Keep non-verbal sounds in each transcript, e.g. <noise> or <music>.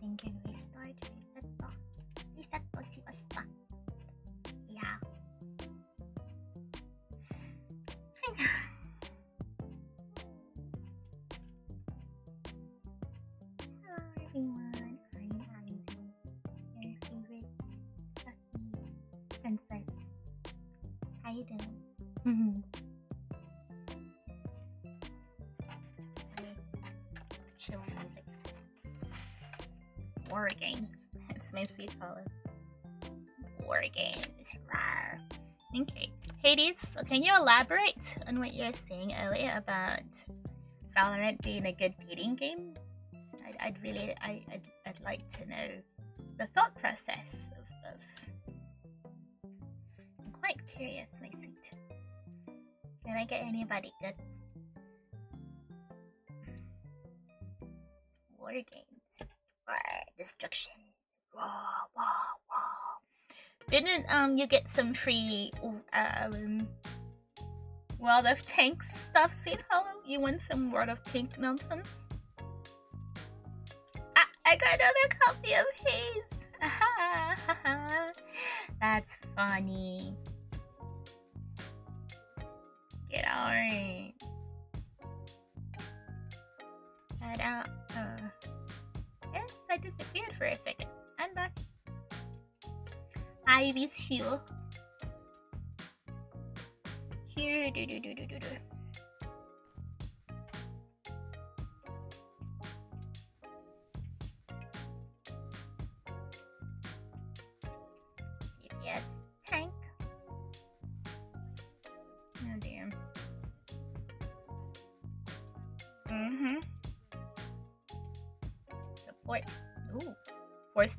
thinking we start with Seto. Resetto shimashita. Hello everyone, I'm your favorite princess. How you doing? War games. It's my sweet follow. War games. Rawr. Okay. Hades, can you elaborate on what you were saying earlier about Valorant being a good dating game? I'd, I'd really, I, I'd, I'd like to know the thought process of this. I'm quite curious, my sweet. Can I get anybody good? War games. Destruction. Wah, wah, wah. Didn't um you get some free um World of Tanks stuff, Sweet Hollow? You won some World of Tank nonsense? Ah, I got another copy of Haze! That's funny. Get uh, yes, I disappeared for a second. I'm back. Aivee's here. Here, do do do do do do.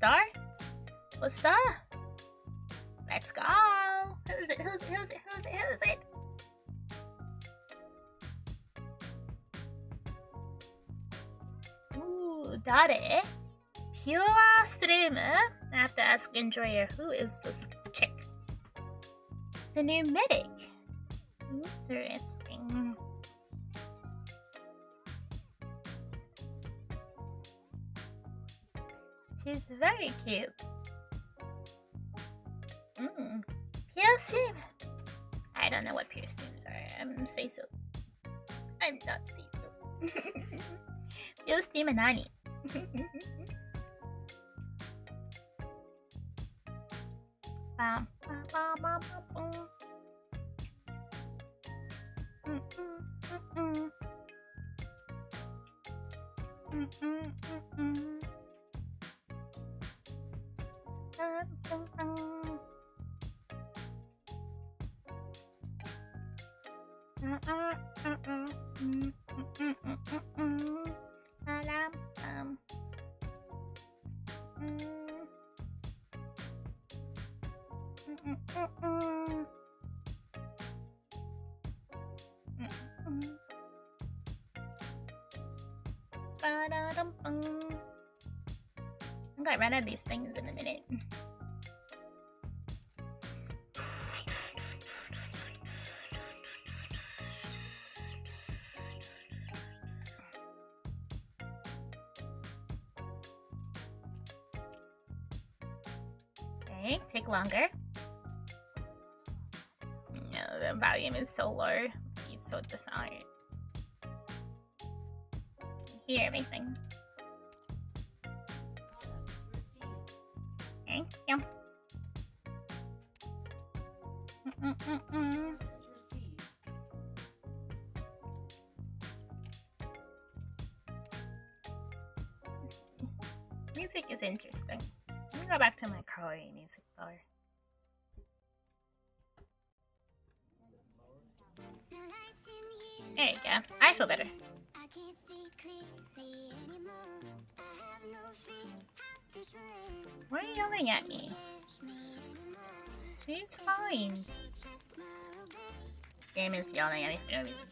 Star? Four star? Let's go. Who's it? Who's it? Who's it? Who's it? Who's it? Ooh, Dare. Pure streamer. I have to ask Enjoyer, who is this chick? The new medic. Interesting. say so. I'm not say so. <laughs> Your name a nanny. <laughs> Out of these things in a minute. Okay, take longer. No, the volume is so low. He's so dishonored. Hear everything. to my kawaii music though. There you go. I feel better. Why are you yelling at me? She's fine. Game is yelling at me for no reason.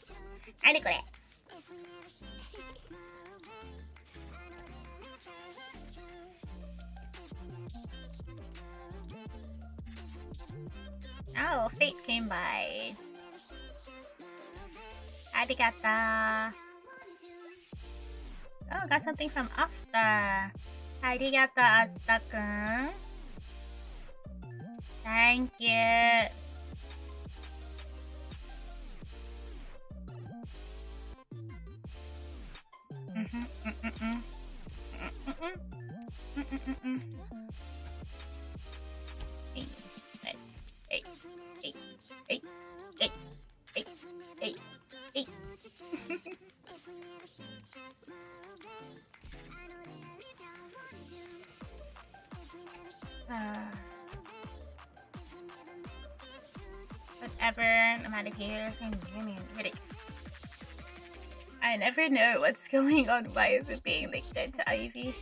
何これ Oh, fate came by. Arigato. Oh, got something from Asta. Arigato, Asta-kun. Thank you. Mm-hmm, mm-mm-mm. Mm-mm-mm. Mm-mm-mm-mm. Hey, hey, hey, hey, hey. Ah. whatever, I'm out of here. I'm a headache. I never know what's going on. Why is it being like that to Aivee?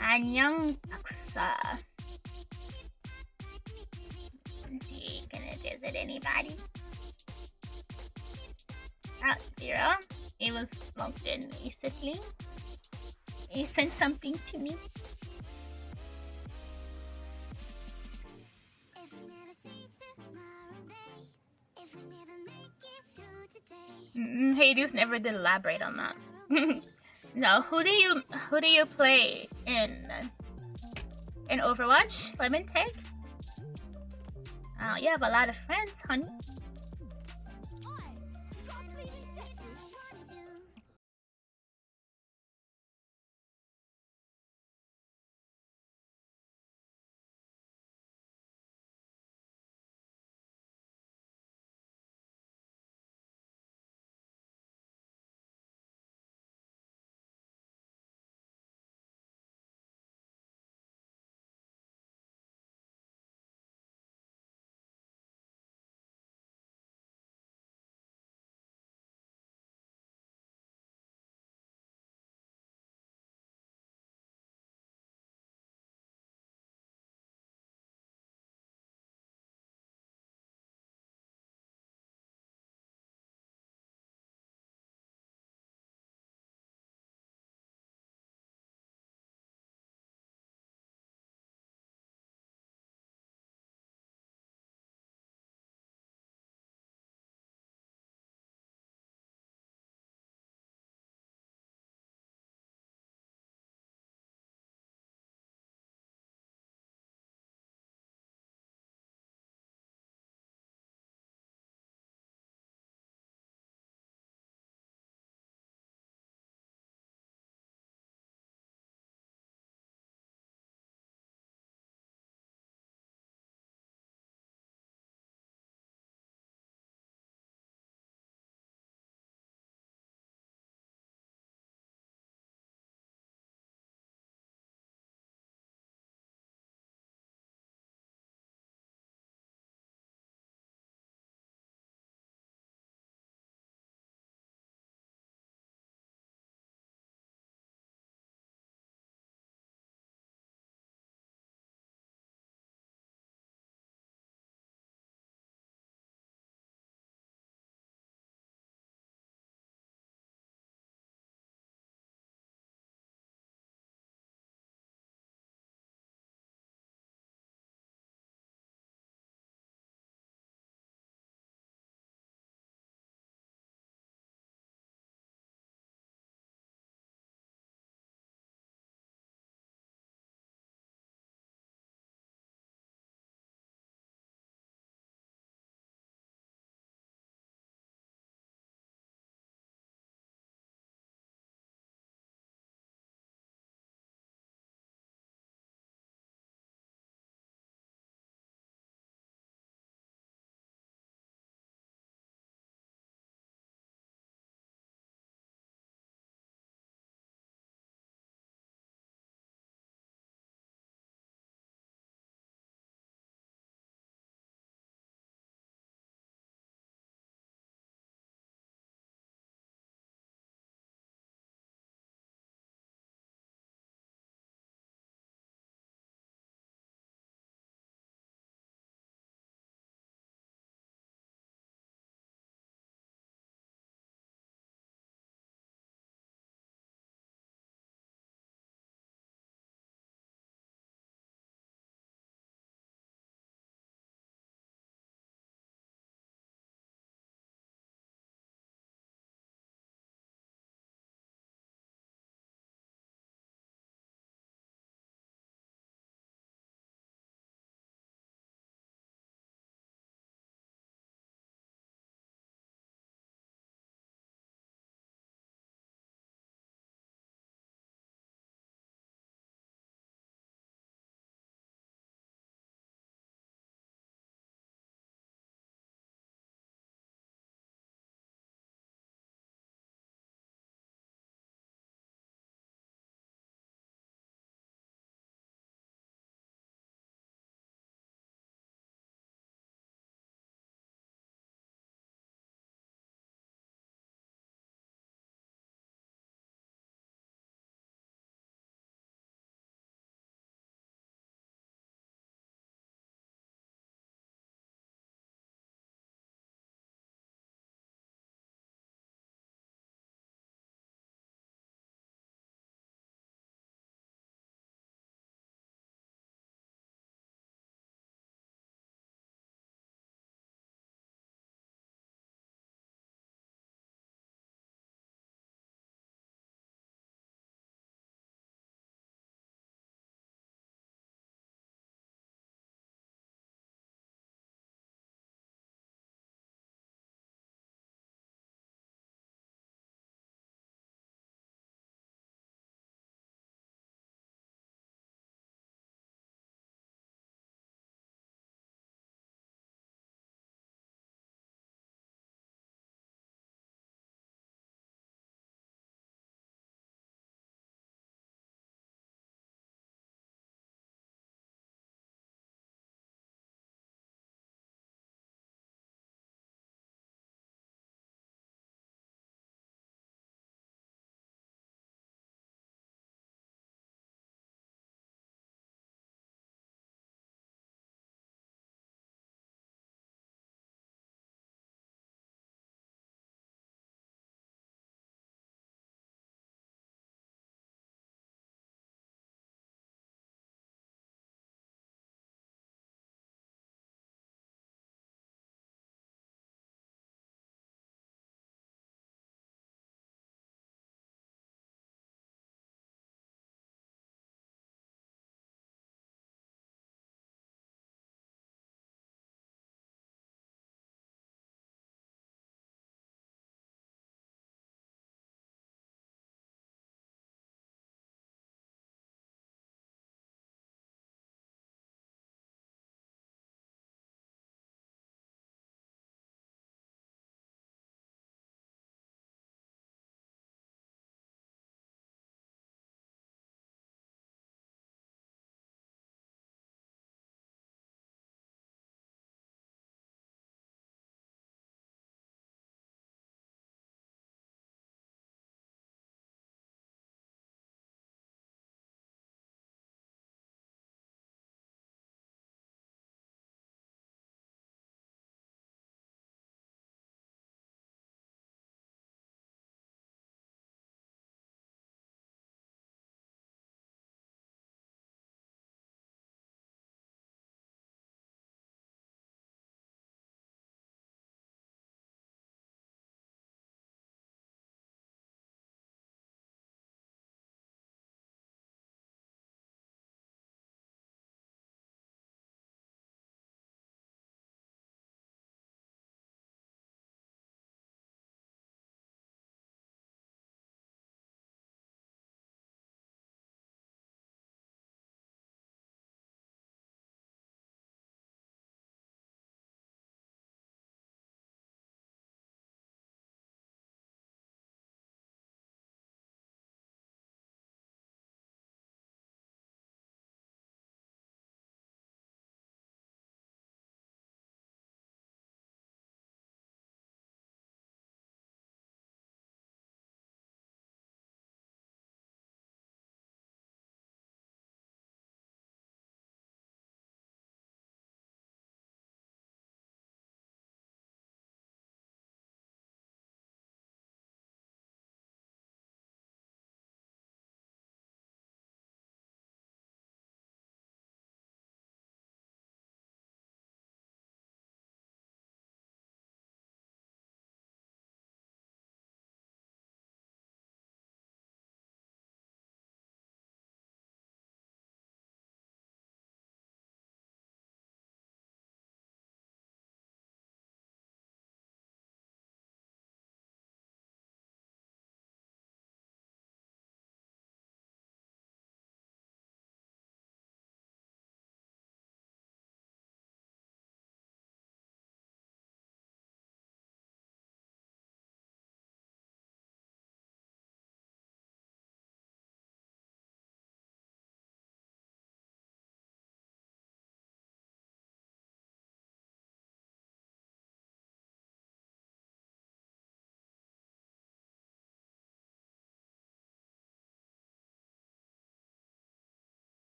안녕 박사. Is he gonna visit anybody? Oh, zero. He was in recently. He sent something to me. Mm, Hades never did elaborate on that. <laughs> no, who do you who do you play in in Overwatch? Lemon Tag? Oh, you have a lot of friends, honey.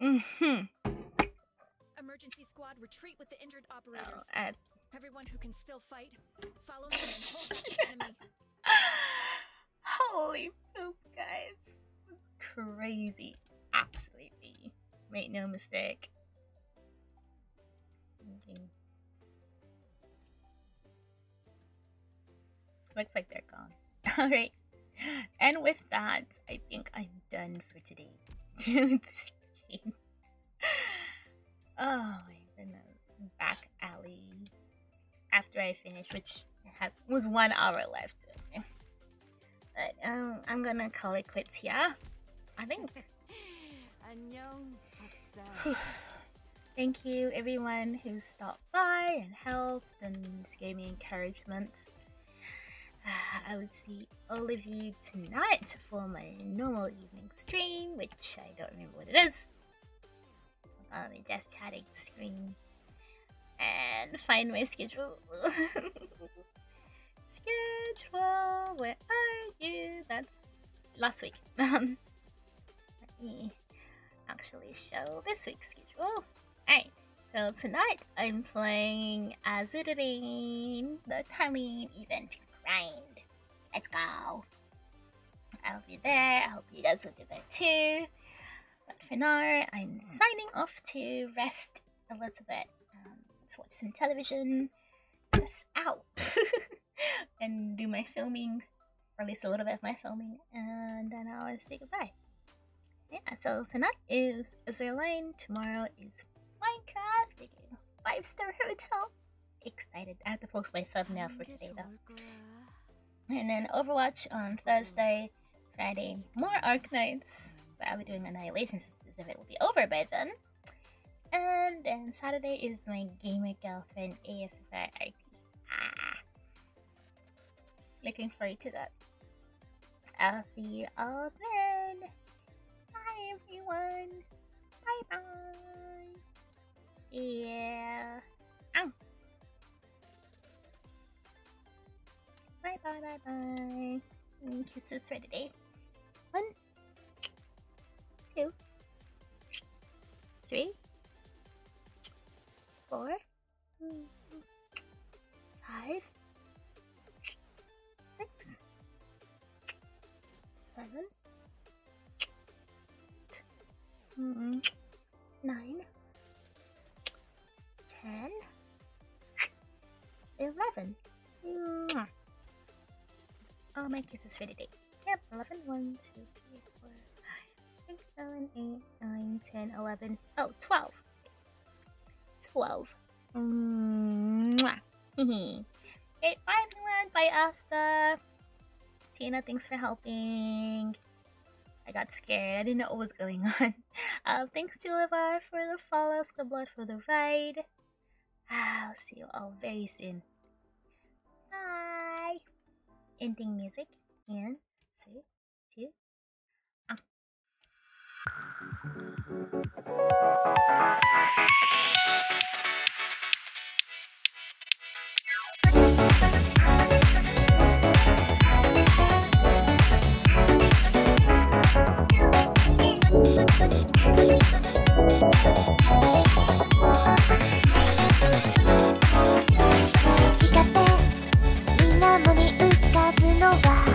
Mm-hmm. Emergency squad, retreat with the injured operators. Oh, Everyone who can still fight, follow me and hold the enemy. <laughs> Holy poop, guys. That's crazy. Absolutely. Make no mistake. Okay. Looks like they're gone. <laughs> Alright. And with that, I think I'm done for today. <laughs> this game. Oh my goodness. Back alley. After I finish, which has was one hour left. But um I'm gonna call it quits here. I think. <laughs> <sighs> Thank you everyone who stopped by and helped and just gave me encouragement. I would see all of you tonight for my normal evening stream, which I don't remember what it is. I'll be just chatting screen and find my schedule. <laughs> schedule, where are you? That's last week. <laughs> Let me actually show this week's schedule. Alright, so tonight I'm playing Azuridine, the Thailand event grind. Let's go. I'll be there. I hope you guys will be there too. But for now, I'm signing off to rest a little bit. Um, let's watch some television. Just out. <laughs> and do my filming. Or at least a little bit of my filming. And then I'll say goodbye. Yeah, so tonight is Azur Lane. Tomorrow is Minecraft. Five star hotel. Excited. I have to post my thumbnail for today though. And then Overwatch on Thursday, Friday, more Arknights. But I'll be doing Annihilation if it will be over by then. And then Saturday is my gamer girlfriend ASMR RP. Ah. Looking forward to that. I'll see you all then. Bye everyone. Bye bye. Yeah. Ow. Bye bye bye bye. And kisses for today. One, two, three, four, five, six, seven, eight, nine, ten, eleven. All my kisses for today. Yep, 11, 1, 2, 3, 4, 5, 6, 7, 8, 9, 10, 11. Oh, 12. 12. Mwah. okay, bye everyone. Bye Asta. Tina, thanks for helping. I got scared. I didn't know what was going <laughs> on. Uh, thanks, Julivar, for the follow. Squibblood for the ride. I'll see you all very soon ending music in three, two, up. Pikachu, のが